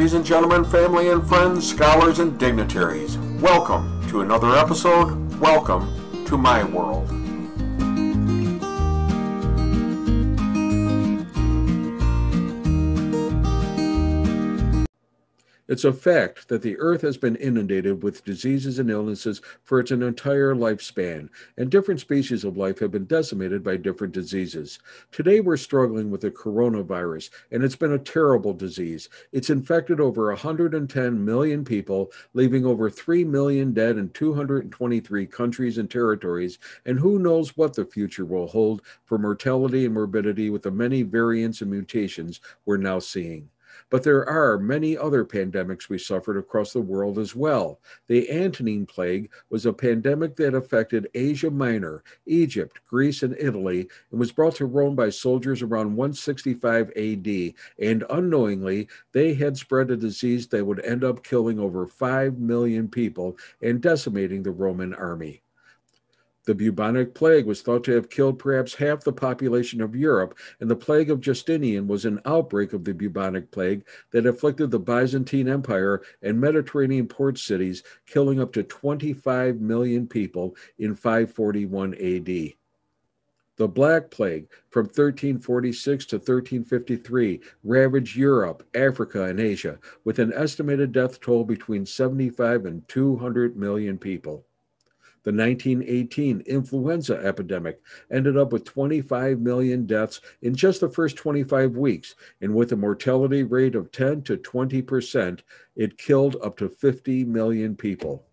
Ladies and gentlemen, family and friends, scholars and dignitaries, welcome to another episode. Welcome to my world. It's a fact that the earth has been inundated with diseases and illnesses for its entire lifespan, and different species of life have been decimated by different diseases. Today, we're struggling with the coronavirus, and it's been a terrible disease. It's infected over 110 million people, leaving over 3 million dead in 223 countries and territories, and who knows what the future will hold for mortality and morbidity with the many variants and mutations we're now seeing. But there are many other pandemics we suffered across the world as well. The Antonine Plague was a pandemic that affected Asia Minor, Egypt, Greece, and Italy, and was brought to Rome by soldiers around 165 AD. And unknowingly, they had spread a disease that would end up killing over 5 million people and decimating the Roman army. The bubonic plague was thought to have killed perhaps half the population of Europe, and the plague of Justinian was an outbreak of the bubonic plague that afflicted the Byzantine Empire and Mediterranean port cities, killing up to 25 million people in 541 AD. The Black Plague from 1346 to 1353 ravaged Europe, Africa, and Asia, with an estimated death toll between 75 and 200 million people. The 1918 influenza epidemic ended up with 25 million deaths in just the first 25 weeks, and with a mortality rate of 10 to 20 percent, it killed up to 50 million people.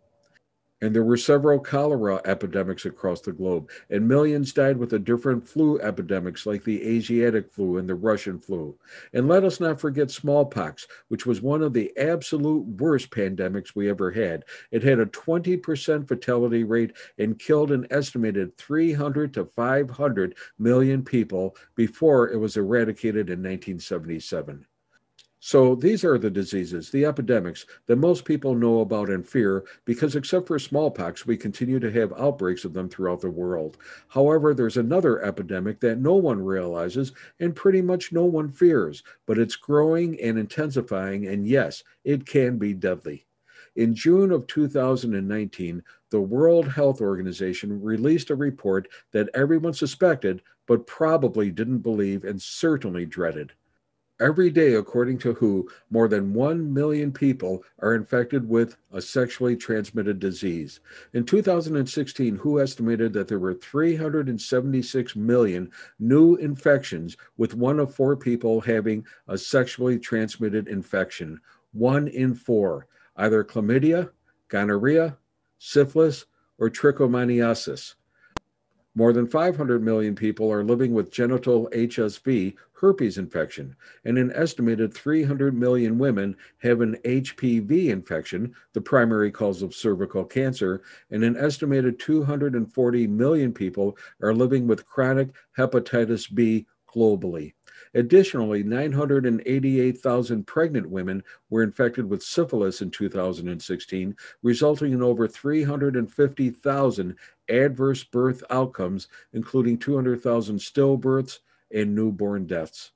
And there were several cholera epidemics across the globe, and millions died with the different flu epidemics like the Asiatic flu and the Russian flu. And let us not forget smallpox, which was one of the absolute worst pandemics we ever had. It had a 20% fatality rate and killed an estimated 300 to 500 million people before it was eradicated in 1977. So these are the diseases, the epidemics that most people know about and fear because, except for smallpox, we continue to have outbreaks of them throughout the world. However, there's another epidemic that no one realizes and pretty much no one fears, but it's growing and intensifying, and yes, it can be deadly. In June of 2019, the World Health Organization released a report that everyone suspected, but probably didn't believe and certainly dreaded. Every day, according to WHO, more than 1 million people are infected with a sexually transmitted disease. In 2016, WHO estimated that there were 376 million new infections, with one of four people having a sexually transmitted infection. One in four, either chlamydia, gonorrhea, syphilis, or trichomoniasis. More than 500 million people are living with genital HSV, herpes infection, and an estimated 300 million women have an HPV infection, the primary cause of cervical cancer, and an estimated 240 million people are living with chronic hepatitis B globally. Additionally, 988,000 pregnant women were infected with syphilis in 2016, resulting in over 350,000 adverse birth outcomes, including 200,000 stillbirths and newborn deaths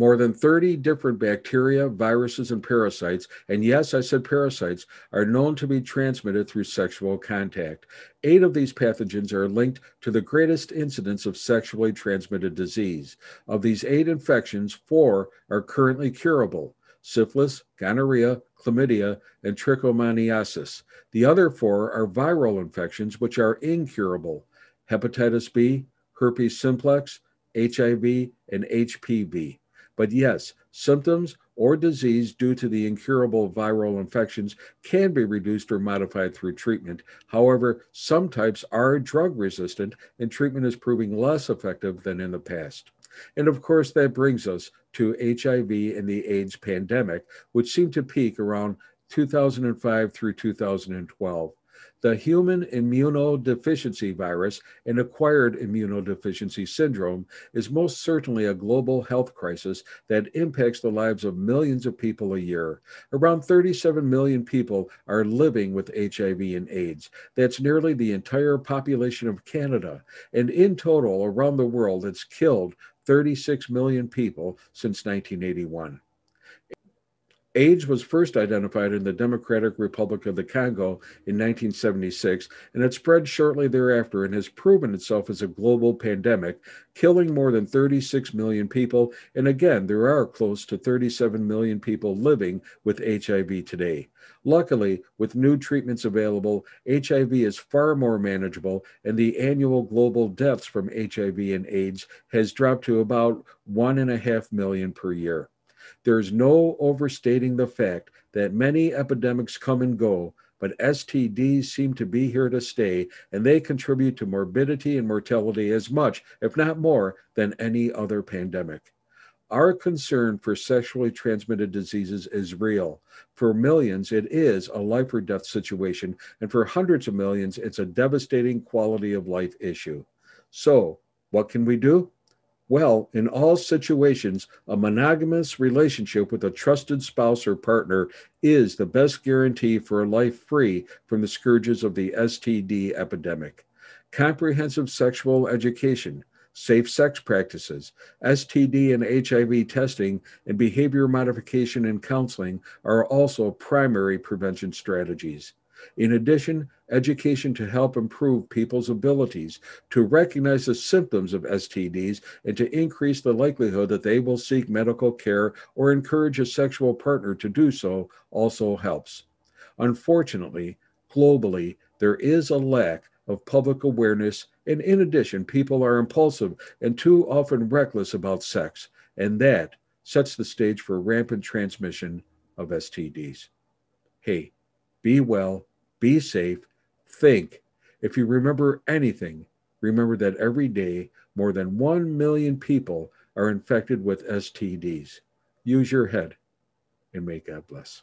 more than 30 different bacteria, viruses, and parasites, and yes, I said parasites, are known to be transmitted through sexual contact. Eight of these pathogens are linked to the greatest incidence of sexually transmitted disease. Of these eight infections, four are currently curable syphilis, gonorrhea, chlamydia, and trichomoniasis. The other four are viral infections, which are incurable hepatitis B, herpes simplex, HIV, and HPV. But yes, symptoms or disease due to the incurable viral infections can be reduced or modified through treatment. However, some types are drug resistant and treatment is proving less effective than in the past. And of course, that brings us to HIV and the AIDS pandemic, which seemed to peak around 2005 through 2012. The human immunodeficiency virus and acquired immunodeficiency syndrome is most certainly a global health crisis that impacts the lives of millions of people a year. Around 37 million people are living with HIV and AIDS. That's nearly the entire population of Canada. And in total, around the world, it's killed 36 million people since 1981. AIDS was first identified in the Democratic Republic of the Congo in 1976, and it spread shortly thereafter and has proven itself as a global pandemic, killing more than 36 million people. And again, there are close to 37 million people living with HIV today. Luckily, with new treatments available, HIV is far more manageable, and the annual global deaths from HIV and AIDS has dropped to about one and a half million per year. There's no overstating the fact that many epidemics come and go, but STDs seem to be here to stay, and they contribute to morbidity and mortality as much, if not more, than any other pandemic. Our concern for sexually transmitted diseases is real. For millions, it is a life or death situation, and for hundreds of millions, it's a devastating quality of life issue. So, what can we do? Well, in all situations, a monogamous relationship with a trusted spouse or partner is the best guarantee for a life free from the scourges of the STD epidemic. Comprehensive sexual education, safe sex practices, STD and HIV testing, and behavior modification and counseling are also primary prevention strategies. In addition, education to help improve people's abilities to recognize the symptoms of STDs and to increase the likelihood that they will seek medical care or encourage a sexual partner to do so also helps. Unfortunately, globally, there is a lack of public awareness, and in addition, people are impulsive and too often reckless about sex, and that sets the stage for rampant transmission of STDs. Hey, be well be safe, think. If you remember anything, remember that every day more than 1 million people are infected with STDs. Use your head and may God bless.